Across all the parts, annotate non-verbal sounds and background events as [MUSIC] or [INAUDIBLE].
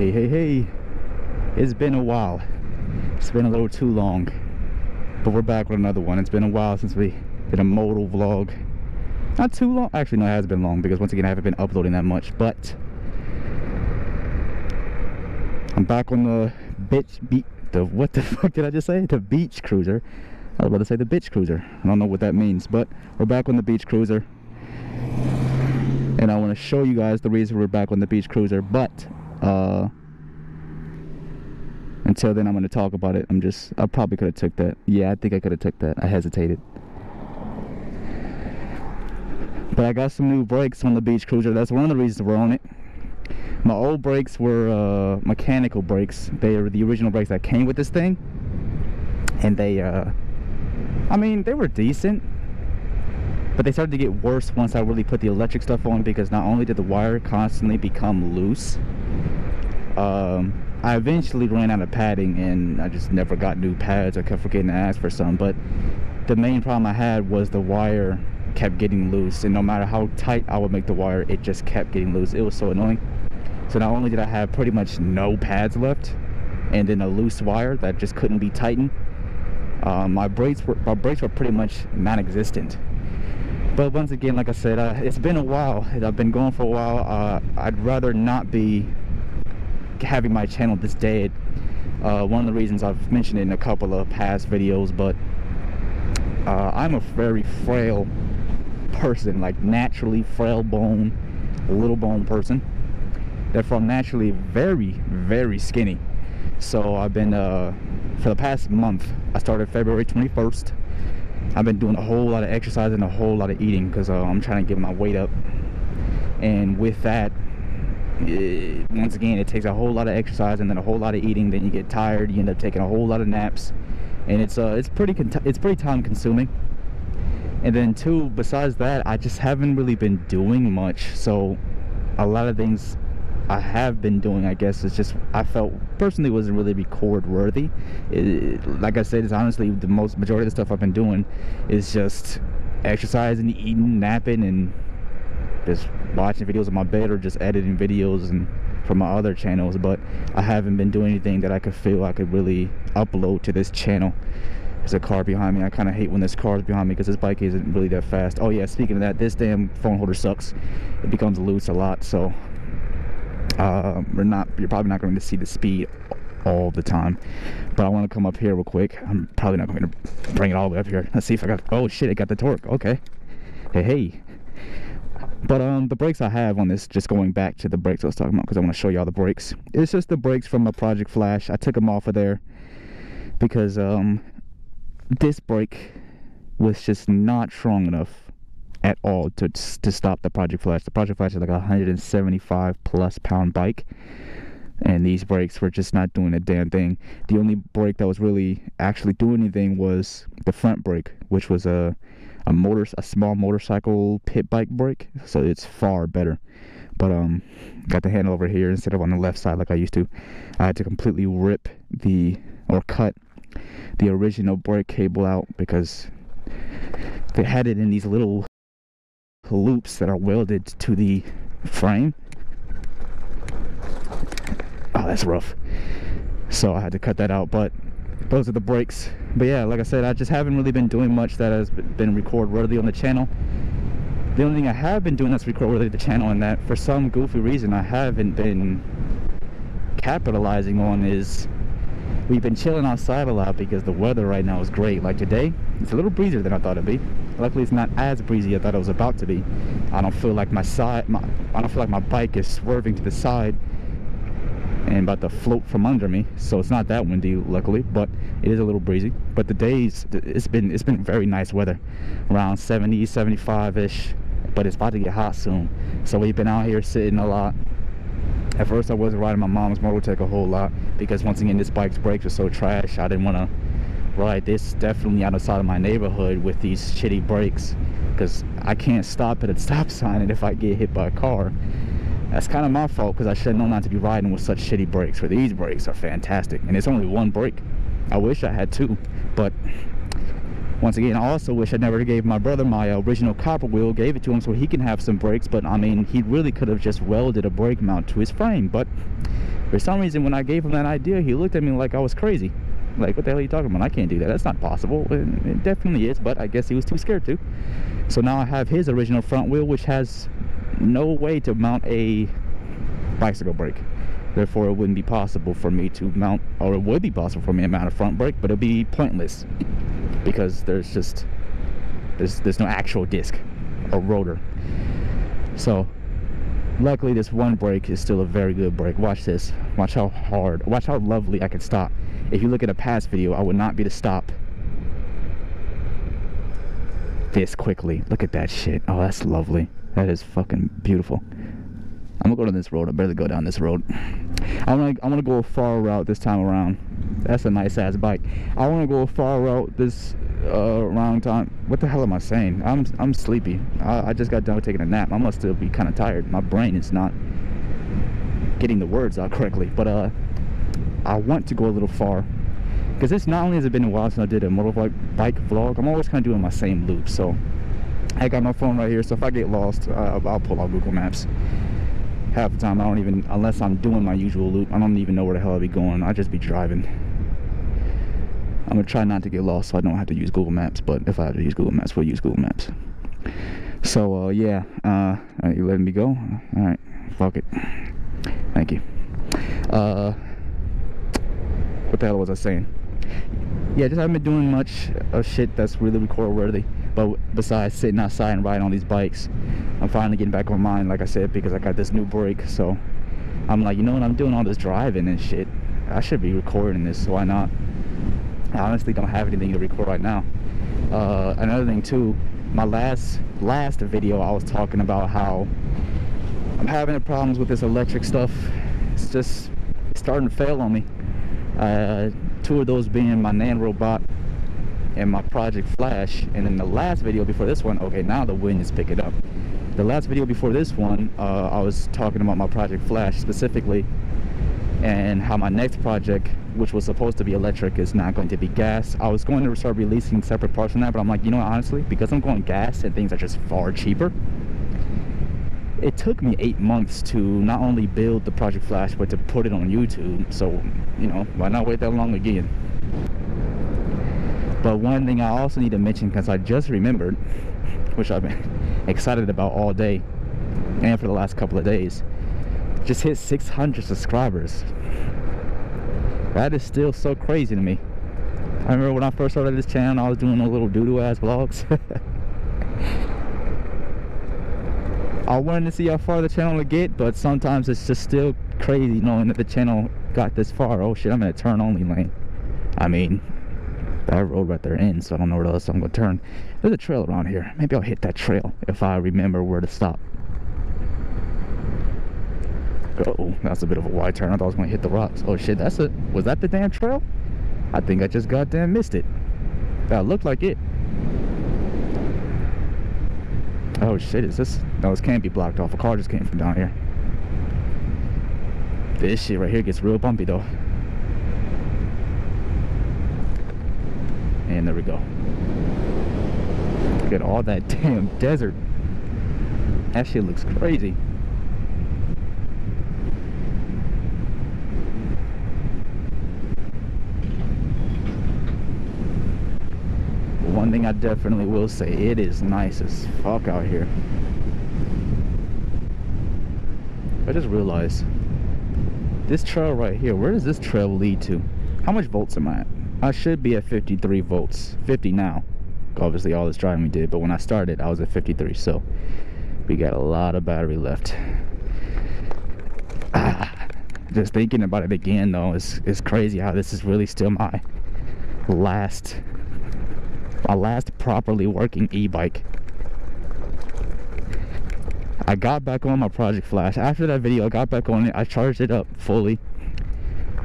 Hey, hey, hey. It's been a while. It's been a little too long. But we're back with another one. It's been a while since we did a moto vlog. Not too long. Actually, no, it has been long because once again, I haven't been uploading that much. But I'm back on the bitch beat. The what the [LAUGHS] fuck did I just say? The beach cruiser. I was about to say the bitch cruiser. I don't know what that means, but we're back on the beach cruiser. And I want to show you guys the reason we're back on the beach cruiser. But uh, until then, I'm going to talk about it. I'm just, I probably could have took that. Yeah, I think I could have took that. I hesitated. But I got some new brakes on the beach cruiser. That's one of the reasons we're on it. My old brakes were uh, mechanical brakes. They were the original brakes that came with this thing. And they, uh, I mean, they were decent but they started to get worse once I really put the electric stuff on because not only did the wire constantly become loose, um, I eventually ran out of padding and I just never got new pads. I kept forgetting to ask for some, but the main problem I had was the wire kept getting loose and no matter how tight I would make the wire, it just kept getting loose. It was so annoying. So not only did I have pretty much no pads left and then a loose wire that just couldn't be tightened, uh, my brakes were my brakes were pretty much non-existent but once again like i said uh, it's been a while i've been going for a while. Uh, i'd rather not be having my channel this dead. Uh, one of the reasons i've mentioned it in a couple of past videos but uh, i'm a very frail person like naturally frail bone little bone person. Therefore naturally very very skinny. So i've been uh, for the past month i started february 21st I've been doing a whole lot of exercise and a whole lot of eating because uh, I'm trying to get my weight up. And with that, it, once again, it takes a whole lot of exercise and then a whole lot of eating. Then you get tired. You end up taking a whole lot of naps, and it's uh, it's pretty it's pretty time consuming. And then two, besides that, I just haven't really been doing much. So a lot of things I have been doing, I guess, is just I felt personally wasn't really record worthy. It, like I said, it's honestly the most majority of the stuff I've been doing is just exercising, eating, napping, and just watching videos on my bed or just editing videos and from my other channels. But I haven't been doing anything that I could feel I could really upload to this channel. There's a car behind me. I kind of hate when this car is behind me because this bike isn't really that fast. Oh yeah, speaking of that, this damn phone holder sucks. It becomes loose a lot, so uh, we're not you're probably not going to see the speed all the time but I want to come up here real quick. I'm probably not going to bring it all the way up here. Let's see if I got oh shit it got the torque. Okay. Hey hey. But um the brakes I have on this just going back to the brakes I was talking about because I want to show you all the brakes. It's just the brakes from my Project Flash. I took them off of there because um this brake was just not strong enough at all to to stop the Project Flash. The Project Flash is like a 175 plus pound bike, and these brakes were just not doing a damn thing. The only brake that was really actually doing anything was the front brake, which was a a motor a small motorcycle pit bike brake, so it's far better. But um, got the handle over here instead of on the left side like I used to. I had to completely rip the or cut the original brake cable out because they had it in these little loops that are welded to the frame. Oh, that's rough. So I had to cut that out, but those are the brakes. But yeah, like I said, I just haven't really been doing much that has been record worthy on the channel. The only thing I have been doing that's record worthy the channel and that for some goofy reason I haven't been capitalizing on is we've been chilling outside a lot because the weather right now is great. Like today, it's a little breezier than I thought it'd be. Luckily, it's not as breezy as I thought it was about to be. I don't feel like my side, my, I don't feel like my bike is swerving to the side and about to float from under me. So it's not that windy, luckily, but it is a little breezy. But the days, it's been it's been very nice weather, around 70, 75 ish. But it's about to get hot soon. So we've been out here sitting a lot at first I wasn't riding my mom's MotoTec a whole lot because once again this bike's brakes were so trash I didn't want to ride this definitely outside of my neighborhood with these shitty brakes because I can't stop at a stop [LAUGHS] sign and if I get hit by a car that's kind of my fault because I should know not to be riding with such shitty brakes but these brakes are fantastic and it's only one brake I wish I had two but once again, I also wish I never gave my brother my original copper wheel, gave it to him so he can have some brakes, but I mean, he really could have just welded a brake mount to his frame, but for some reason, when I gave him that idea, he looked at me like I was crazy. Like, what the hell are you talking about? I can't do that. That's not possible. And it definitely is, but I guess he was too scared to. So now I have his original front wheel, which has no way to mount a bicycle brake. Therefore, it wouldn't be possible for me to mount, or it would be possible for me to mount a front brake, but it'd be pointless because there's just there's there's no actual disc or rotor. So luckily this one brake is still a very good brake watch this watch how hard watch how lovely I can stop if you look at a past video I would not be to stop this quickly look at that shit oh that's lovely that is fucking beautiful I'm gonna go down this road I better go down this road I want to I want to go a far route this time around that's a nice ass bike I want to go a far route this uh, time. What the hell am I saying? I'm I'm sleepy. I, I just got done with taking a nap. I must still be kind of tired. My brain is not getting the words out correctly. But uh, I want to go a little far because this not only has it been a while since I did a motorbike bike vlog. I'm always kind of doing my same loop. So I got my phone right here. So if I get lost, uh, I'll pull out Google Maps. Half the time I don't even, unless I'm doing my usual loop, I don't even know where the hell I'll be going. I just be driving. I'm gonna try not to get lost so I don't have to use Google Maps, but if I have to use Google Maps, we'll use Google Maps. So, uh, yeah, uh, you letting me go? All right, fuck it. Thank you. Uh, what the hell was I saying? Yeah, just haven't been doing much of shit that's really record worthy. But besides sitting outside and riding on these bikes, I'm finally getting back on mine, like I said, because I got this new brake. So I'm like, you know what? I'm doing all this driving and shit. I should be recording this, why not? I honestly don't have anything to record right now. Uh, another thing too, my last last video I was talking about how I'm having problems with this electric stuff. It's just starting to fail on me. Uh, two of those being my Nanrobot and my Project Flash. And then the last video before this one, okay, now the wind is picking up. The last video before this one, uh, I was talking about my Project Flash specifically and how my next project which was supposed to be electric is not going to be gas i was going to start releasing separate parts from that but i'm like you know what, honestly because i'm going gas and things are just far cheaper it took me eight months to not only build the project flash but to put it on youtube. So you know why not wait that long again? But one thing i also need to mention because i just remembered [LAUGHS] which i've been [LAUGHS] excited about all day and for the last couple of days just hit 600 subscribers. That is still so crazy to me. I remember when I first started this channel I was doing a little doo-doo ass vlogs [LAUGHS] I wanted to see how far the channel would get but sometimes it's just still crazy knowing that the channel got this far oh shit I'm in a turn only lane I mean that road right there ends so I don't know where else I'm gonna turn there's a trail around here maybe I'll hit that trail if I remember where to stop oh, that's a bit of a wide turn. I thought I was to hit the rocks. Oh shit, that's it. Was that the damn trail? I think I just goddamn missed it. That looked like it. Oh shit, is this? No, this can't be blocked off. A car just came from down here. This shit right here gets real bumpy though. And there we go. Look at all that [LAUGHS] damn desert. That shit looks crazy. one thing I definitely will say, it is nice as fuck out here. I just realized, this trail right here, where does this trail lead to? How much volts am I at? I should be at 53 volts, 50 now. Obviously all this driving we did, but when I started, I was at 53, so we got a lot of battery left. Ah, just thinking about it again though, it's, it's crazy how this is really still my last my last properly working e-bike I got back on my Project Flash. After that video I got back on it. I charged it up fully.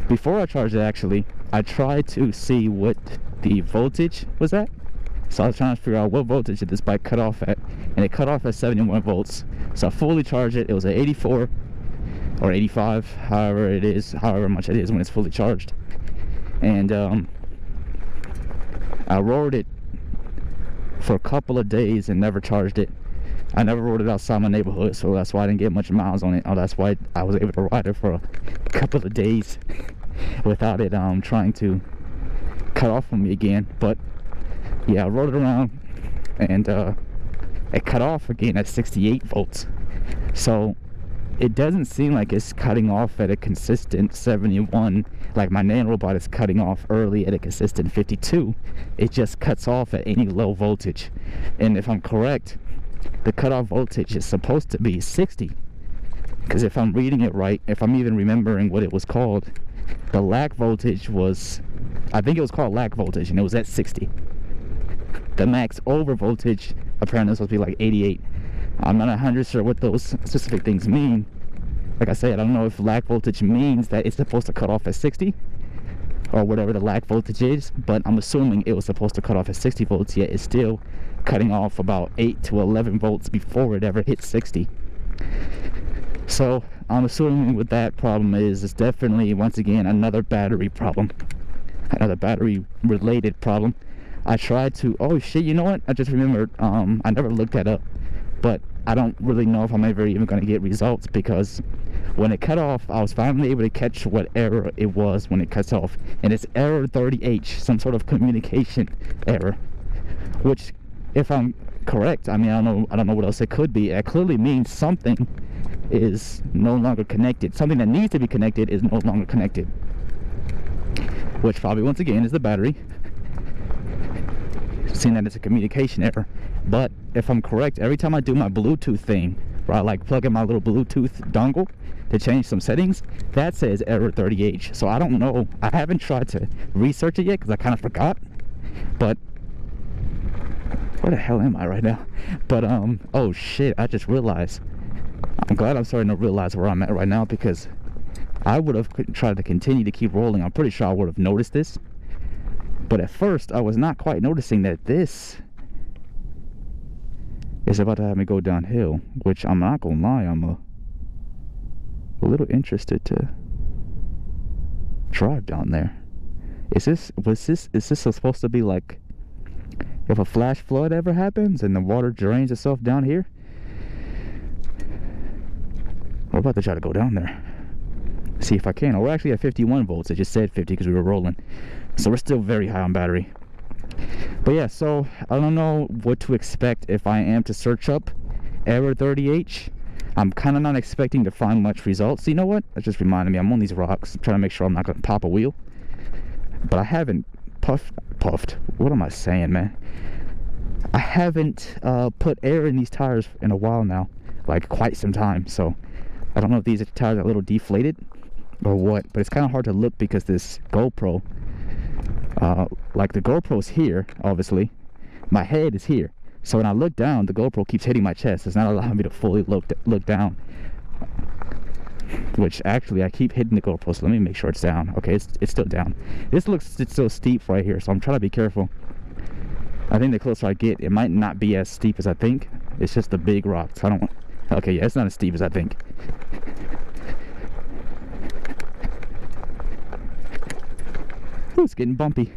Before I charged it actually I tried to see what the voltage was at. So I was trying to figure out what voltage did this bike cut off at and it cut off at 71 volts. So I fully charged it. It was at 84 or 85 however it is however much it is when it's fully charged. And um, I rode it for a couple of days and never charged it. I never rode it outside my neighborhood, so that's why I didn't get much miles on it. Oh, that's why I was able to ride it for a couple of days without it um trying to cut off on me again. But yeah, I rode it around and uh, it cut off again at 68 volts. So it doesn't seem like it's cutting off at a consistent 71 like my Nanrobot is cutting off early at a consistent 52 it just cuts off at any low voltage and if i'm correct the cutoff voltage is supposed to be 60 because if i'm reading it right if i'm even remembering what it was called the lag voltage was i think it was called lag voltage and it was at 60 the max over voltage apparently was supposed to be like 88 I'm not 100 sure what those specific things mean. Like I said, I don't know if lag voltage means that it's supposed to cut off at 60 or whatever the lag voltage is, but I'm assuming it was supposed to cut off at 60 volts, yet it's still cutting off about 8 to 11 volts before it ever hits 60. So I'm assuming what that problem is, is definitely, once again, another battery problem. Another battery related problem. I tried to, oh shit, you know what? I just remembered, um, I never looked that up but I don't really know if I'm ever even going to get results because when it cut off, I was finally able to catch what error it was when it cuts off. And it's error 30H, some sort of communication error. Which, if I'm correct, I mean, I don't know, I don't know what else it could be. It clearly means something is no longer connected. Something that needs to be connected is no longer connected. Which probably, once again, is the battery. Seeing that it's a communication error. But if I'm correct, every time I do my Bluetooth thing, where I like plug in my little Bluetooth dongle to change some settings, that says error 30H. So I don't know. I haven't tried to research it yet because I kind of forgot. But where the hell am I right now? But um, oh shit! I just realized. I'm glad I'm starting to realize where I'm at right now because I would have tried to continue to keep rolling. I'm pretty sure I would have noticed this. But at first, I was not quite noticing that this is about to have me go downhill, which I'm not gonna lie, I'm a, a little interested to drive down there. Is this was this is this supposed to be like if a flash flood ever happens and the water drains itself down here? We're about to try to go down there. See if I can. We're actually at 51 volts. It just said 50 because we were rolling. So we're still very high on battery but yeah so i don't know what to expect if i am to search up error 30h i'm kind of not expecting to find much results you know what that just reminded me i'm on these rocks I'm trying to make sure i'm not going to pop a wheel but i haven't puffed puffed what am i saying man i haven't uh, put air in these tires in a while now like quite some time so i don't know if these tires are a little deflated or what but it's kind of hard to look because this gopro uh, like the GoPro's here, obviously. My head is here. So when I look down, the GoPro keeps hitting my chest. It's not allowing me to fully look look down. Which actually, I keep hitting the GoPro. let me make sure it's down. Okay, it's, it's still down. This looks it's still steep right here, so I'm trying to be careful. I think the closer I get, it might not be as steep as I think. It's just the big rocks. I don't want... Okay, yeah, it's not as steep as I think. Ooh, it's getting bumpy.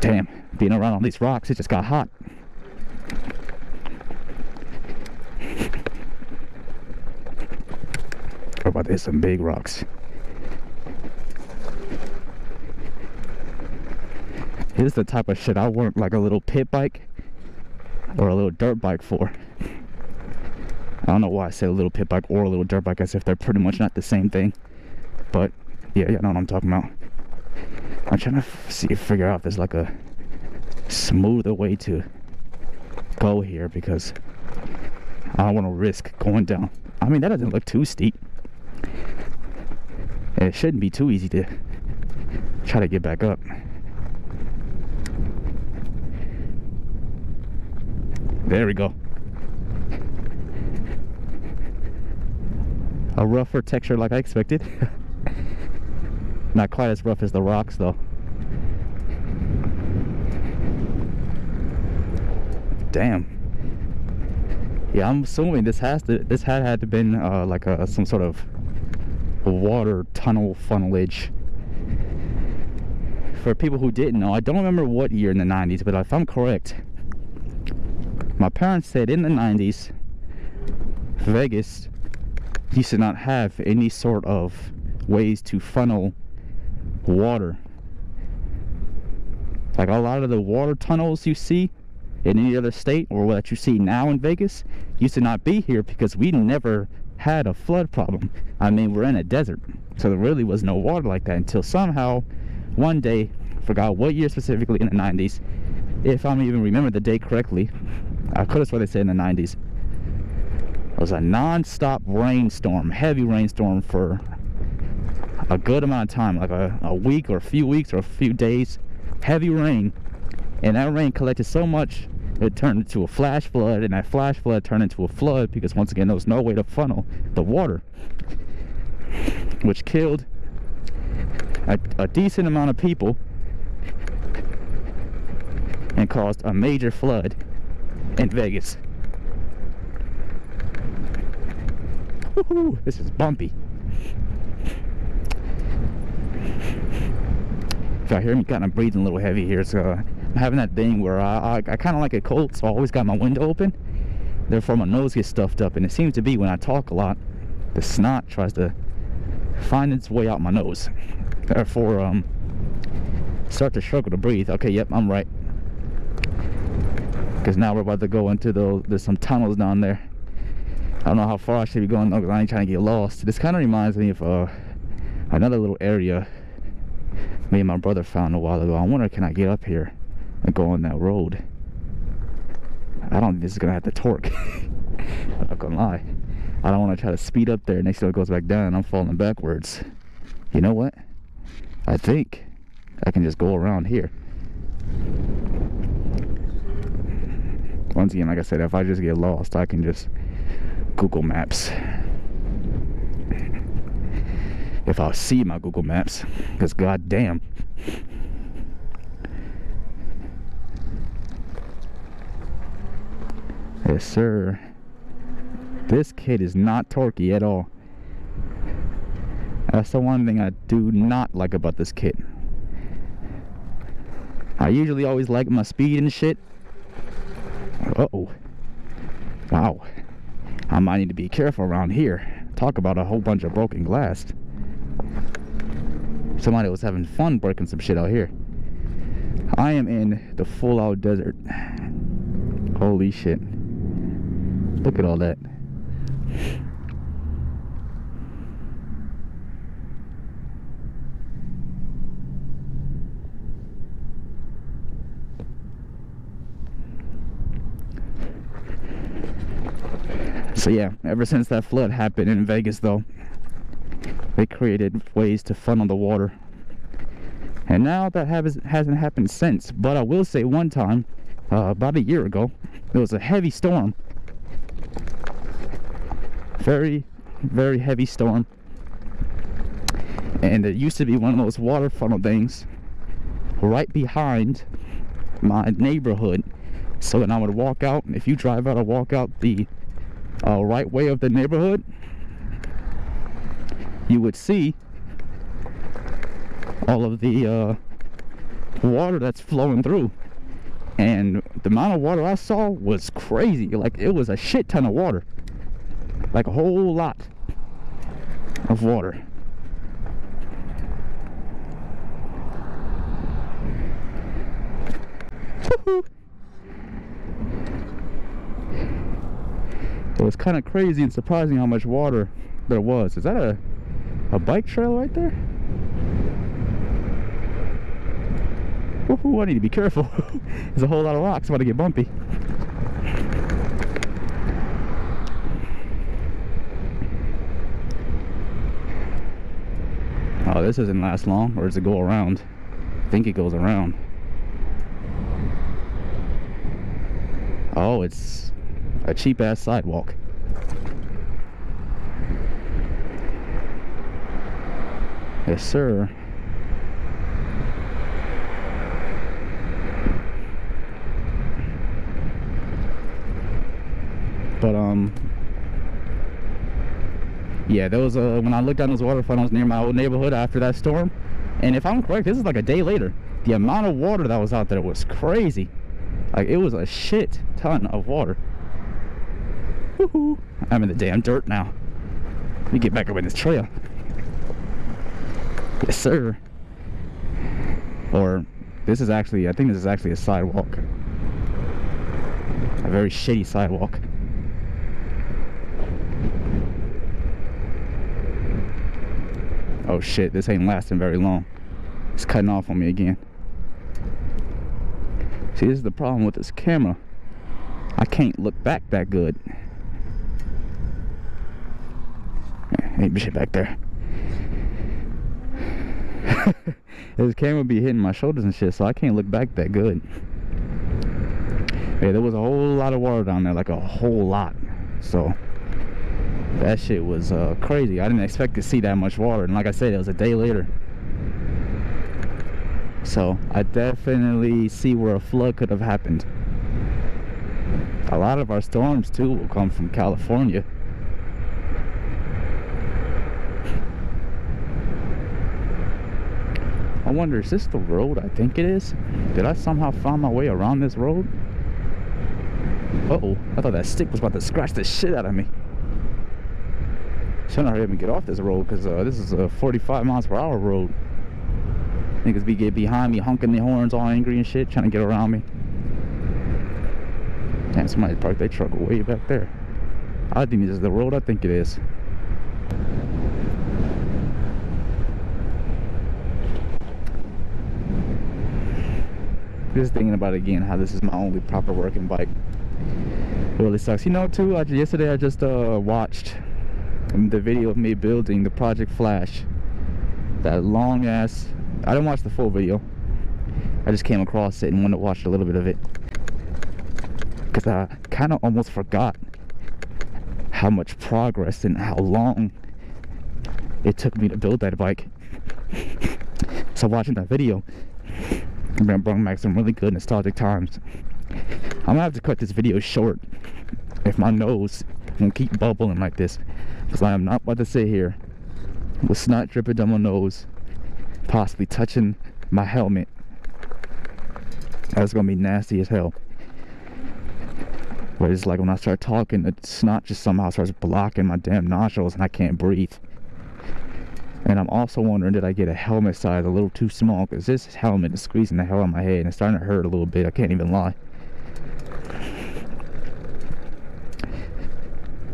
Damn, being around all these rocks, it just got hot. What about this? Some big rocks. Is the type of shit I want like a little pit bike or a little dirt bike for. I don't know why I said a little pit bike or a little dirt bike as if they're pretty much not the same thing. But yeah, you know what I'm talking about. I'm trying to see figure out if there's like a smoother way to go here because I don't want to risk going down. I mean, that doesn't look too steep. It shouldn't be too easy to try to get back up. There we go. a rougher texture like I expected. [LAUGHS] Not quite as rough as the rocks though. Damn. Yeah, I'm assuming this has to this had had to been uh, like a some sort of water tunnel funnelage. For people who didn't know, I don't remember what year in the 90s, but if I'm correct, my parents said in the 90s, Vegas used to not have any sort of ways to funnel water. Like a lot of the water tunnels you see in any other state or that you see now in Vegas used to not be here because we never had a flood problem. I mean, we're in a desert, so there really was no water like that until somehow one day, forgot what year specifically in the 90s, if I'm even remember the date correctly, I could have sworn they said in the 90s. It was a non-stop rainstorm, heavy rainstorm for a good amount of time, like a, a week or a few weeks or a few days. Heavy rain. And that rain collected so much it turned into a flash flood and that flash flood turned into a flood because once again there was no way to funnel the water which killed a, a decent amount of people and caused a major flood in Vegas. this is bumpy. If y'all hear me kind of breathing a little heavy here, so I'm having that thing where I, I, I kind of like a cold, so I always got my window open. Therefore, my nose gets stuffed up, and it seems to be when I talk a lot, the snot tries to find its way out my nose. Therefore, um, start to struggle to breathe. Okay, yep, I'm right. Because now we're about to go into the, there's some tunnels down there. I don't know how far I should be going because I ain't trying to get lost. This kind of reminds me of uh, another little area me and my brother found a while ago. I wonder, can I get up here? And go on that road. I don't think this is gonna have to torque. [LAUGHS] I'm not gonna lie. I don't want to try to speed up there. Next time it goes back down I'm falling backwards. You know what? I think I can just go around here. Once again, like I said, if I just get lost, I can just Google Maps. If I see my Google Maps, because goddamn. Yes, sir. This kid is not torquey at all. That's the one thing I do not like about this kit. I usually always like my speed and shit. Uh-oh. Wow. I might need to be careful around here. Talk about a whole bunch of broken glass. Somebody was having fun breaking some shit out here. I am in the full out desert. Holy shit. Look at all that. So yeah, ever since that flood happened in Vegas though, they created ways to funnel the water. And now that hasn't happened since. But I will say one time, uh, about a year ago, there was a heavy storm very, very heavy storm. And it used to be one of those water funnel things right behind my neighborhood. So then I would walk out, and if you drive out, I walk out the uh, right way of the neighborhood, you would see all of the uh, water that's flowing through. And the amount of water I saw was crazy. Like it was a shit ton of water like a whole lot of water. It was kind of crazy and surprising how much water there was. Is that a, a bike trail right there? Woohoo, I need to be careful. [LAUGHS] There's a whole lot of rocks about to get bumpy. This doesn't last long, or does it go around? I think it goes around. Oh, it's a cheap ass sidewalk. Yes, sir. But, um, Yeah, there was a, when I looked down those water funnels near my old neighborhood after that storm, and if I'm correct, this is like a day later. The amount of water that was out there was crazy. Like it was a shit ton of water. I'm in the damn dirt now. Let me get back up in this trail. Yes, sir. Or this is actually, I think this is actually a sidewalk. A very shitty sidewalk. Oh shit, this ain't lasting very long. It's cutting off on me again. See, this is the problem with this camera. I can't look back that good. Ain't shit back there. [LAUGHS] this camera be hitting my shoulders and shit, so I can't look back that good. Yeah, there was a whole lot of water down there, like a whole lot. So that shit was uh, crazy. I didn't expect to see that much water, and like I said, it was a day later. So I definitely see where a flood could have happened. A lot of our storms too will come from California. I wonder, is this the road I think it is? Did I somehow find my way around this road? Uh-oh, I thought that stick was about to scratch the shit out of me. Shouldn't hurry up and get off this road because uh, this is a 45 miles per hour road. Niggas be get behind me honking their horns all angry and shit trying to get around me. Damn, somebody parked their truck way back there. I think this is the road I think it is. Just thinking about it again, how this is my only proper working bike. It really sucks. You know, too, I, yesterday I just uh, watched the video of me building the Project Flash. That long ass. I didn't watch the full video. I just came across it and wanted to watch a little bit of it. Because I kind of almost forgot how much progress and how long it took me to build that bike. [LAUGHS] so watching that video, it brought back some really good nostalgic times. I'm gonna have to cut this video short if my nose won't keep bubbling like this. Because I am not about to sit here with snot dripping down my nose, possibly touching my helmet. That's gonna be nasty as hell. But it's like when I start talking, the snot just somehow starts blocking my damn nostrils and I can't breathe. And I'm also wondering, did I get a helmet size a little too small? Because this helmet is squeezing the hell out of my head and it's starting to hurt a little bit. I can't even lie.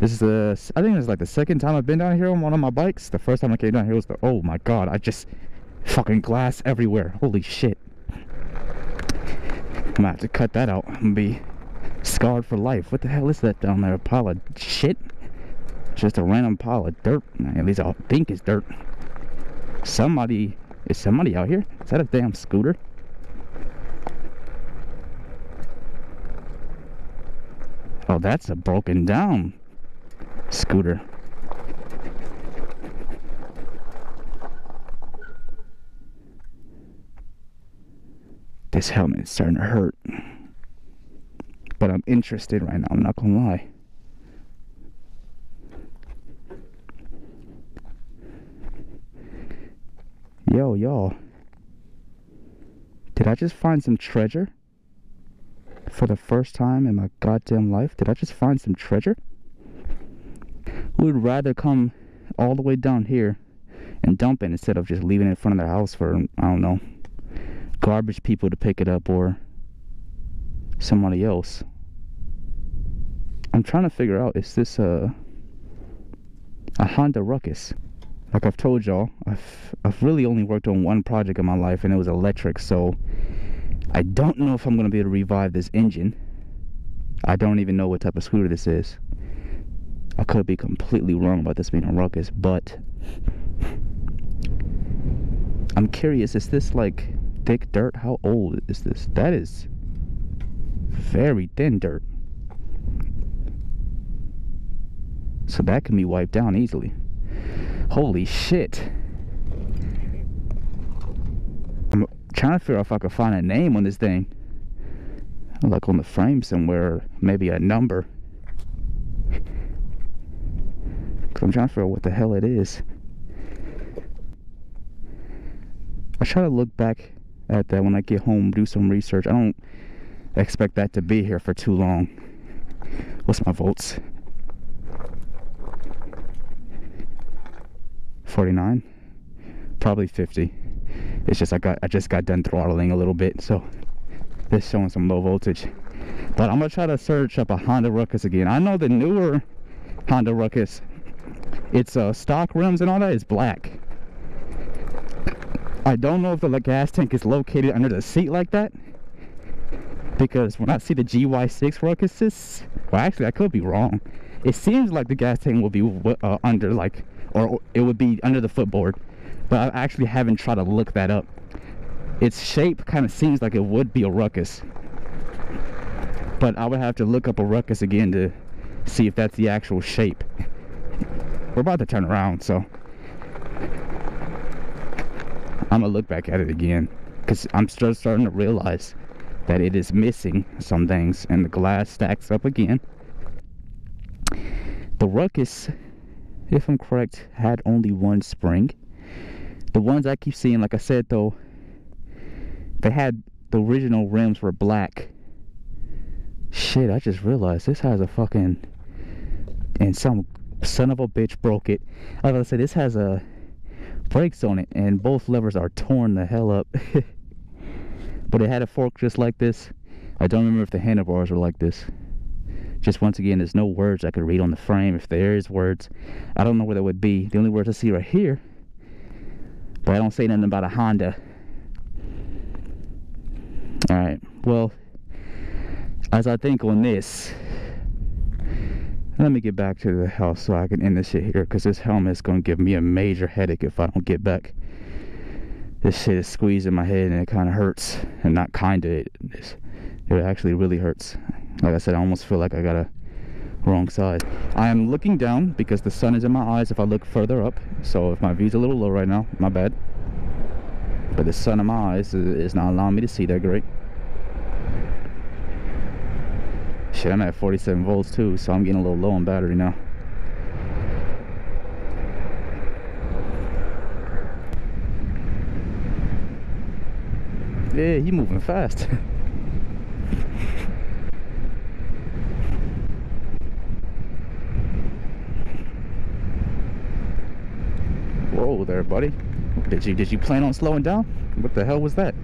This is the, I think it's like the second time I've been down here on one of my bikes. The first time I came down here was the, oh my god, I just, fucking glass everywhere. Holy shit. I'm gonna have to cut that out. Gonna be scarred for life. What the hell is that down there? A pile of shit? Just a random pile of dirt. At least I think it's dirt. Somebody, is somebody out here? Is that a damn scooter? Oh, that's a broken down scooter. This helmet is starting to hurt. But I'm interested right now, I'm not gonna lie. Yo, y'all. Did I just find some treasure? For the first time in my goddamn life? Did I just find some treasure? Would rather come all the way down here and dump it instead of just leaving it in front of their house for, I don't know, garbage people to pick it up or somebody else? I'm trying to figure out, is this a, a Honda Ruckus? like I've told y'all, I've, I've really only worked on one project in my life and it was electric, so I don't know if I'm going to be able to revive this engine. I don't even know what type of scooter this is. I could be completely wrong about this being a Ruckus, but I'm curious, is this like thick dirt? How old is this? That is very thin dirt. So that can be wiped down easily. Holy shit. I'm trying to figure out if I could find a name on this thing. Like on the frame somewhere, maybe a number. Cause I'm trying to figure out what the hell it is. I try to look back at that when I get home, do some research. I don't expect that to be here for too long. What's my volts? 49 probably 50 it's just I got I just got done throttling a little bit so this showing some low voltage but I'm gonna try to search up a Honda Ruckus again I know the newer Honda Ruckus its uh, stock rims and all that is black. I don't know if the gas tank is located under the seat like that because when I see the GY6 Ruckuses well actually I could be wrong. It seems like the gas tank will be uh, under like or it would be under the footboard but I actually haven't tried to look that up. Its shape kind of seems like it would be a ruckus. But I would have to look up a ruckus again to see if that's the actual shape we're about to turn around so I'm gonna look back at it again because I'm still starting to realize that it is missing some things and the glass stacks up again the ruckus if I'm correct, had only one spring. The ones I keep seeing, like I said though, they had the original rims were black. Shit, I just realized this has a fucking and some son of a bitch broke it. I was gonna say this has a brakes on it and both levers are torn the hell up. [LAUGHS] but it had a fork just like this. I don't remember if the handlebars were like this just once again there's no words I could read on the frame if there is words I don't know where that would be the only words I see right here but I don't say nothing about a Honda alright well as I think on this let me get back to the house so I can end this shit here because this helmet is going to give me a major headache if I don't get back this shit is squeezing my head and it kind of hurts and not kind of it, it actually really hurts like I said, I almost feel like I got a wrong side. I am looking down because the sun is in my eyes if I look further up. So if my view's a little low right now, my bad. But the sun in my eyes is not allowing me to see that great. Shit, I'm at 47 volts too, so I'm getting a little low on battery now. Yeah, he moving fast. [LAUGHS] Whoa there, buddy. Did you did you plan on slowing down? What the hell was that?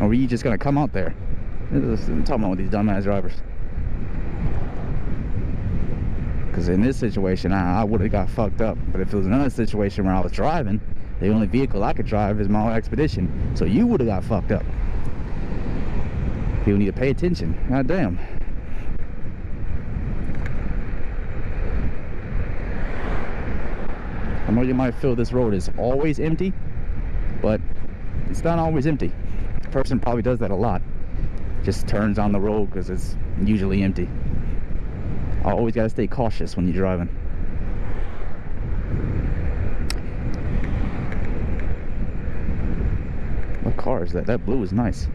Or were you just gonna come out there? I'm talking about these dumbass drivers. Because in this situation, I, I would have got fucked up. But if it was another situation where I was driving, the only vehicle I could drive is my own Expedition. So you would have got fucked up. People need to pay attention. God damn. I know you might feel this road is always empty, but it's not always empty. The person probably does that a lot. Just turns on the road because it's usually empty. I always got to stay cautious when you're driving. What car is that? That blue is nice.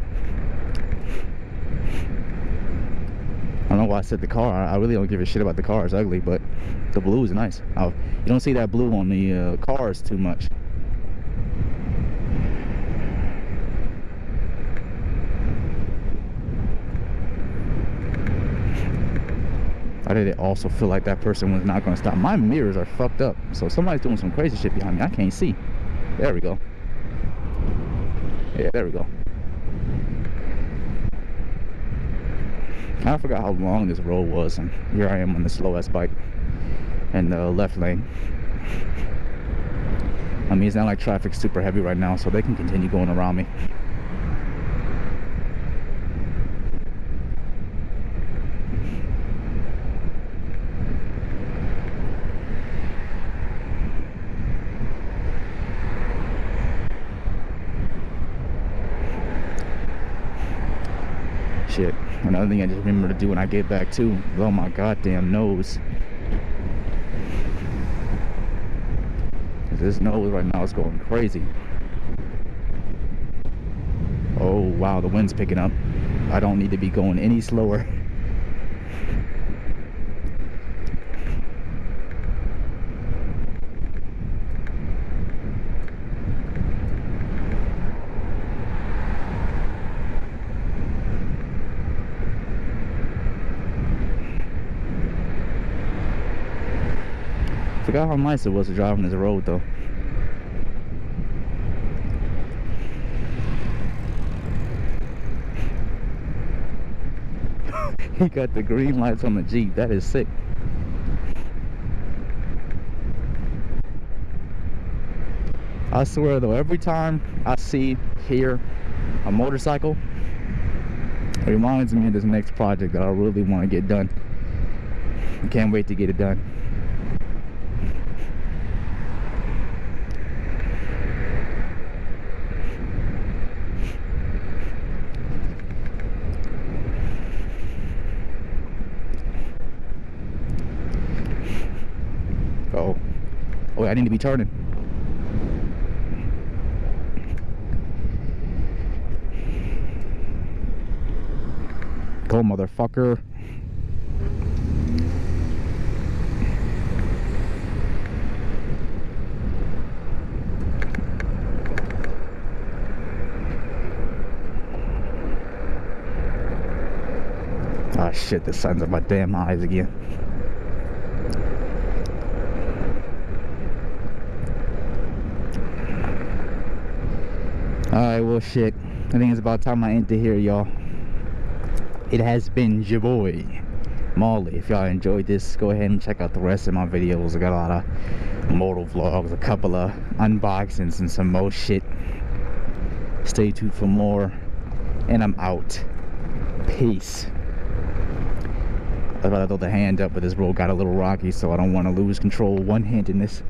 I don't know why I said the car. I really don't give a shit about the car. It's ugly, but the blue is nice. Oh, you don't see that blue on the uh, cars too much. I did it also feel like that person was not going to stop. My mirrors are fucked up. So somebody's doing some crazy shit behind me. I can't see. There we go. Yeah, there we go. I forgot how long this road was and here I am on the slowest bike in the left lane I mean it's not like traffic's super heavy right now so they can continue going around me shit Another thing I just remember to do when I get back too. blow my goddamn nose. This nose right now is going crazy. Oh wow, the wind's picking up. I don't need to be going any slower. [LAUGHS] Forgot how nice it was to drive on this road though. [LAUGHS] he got the green lights on the Jeep. That is sick. I swear though, every time I see, hear a motorcycle, it reminds me of this next project that I really want to get done. I can't wait to get it done. Uh oh. Oh, I need to be turning. Go, motherfucker. Ah shit, the sun's in my damn eyes again. Well shit. I think it's about time I enter here, y'all. It has been your boy, Mallie. If y'all enjoyed this, go ahead and check out the rest of my videos. I got a lot of moto vlogs, a couple of unboxings, and some more shit. Stay tuned for more. And I'm out. Peace. I about to throw the hand up, but this road got a little rocky, so I don't want to lose control one-handedness.